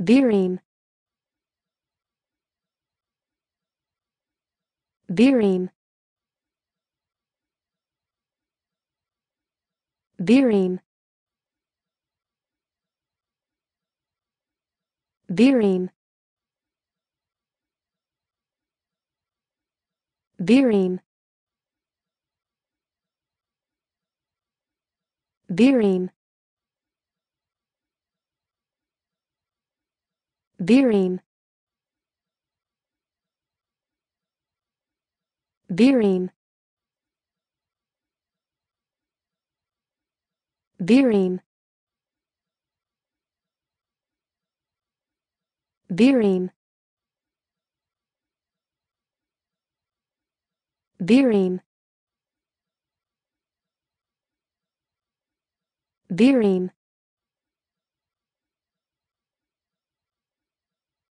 Birim Birim Birim Birim Birim Birim Birim Birim Birim Birim Birim Birim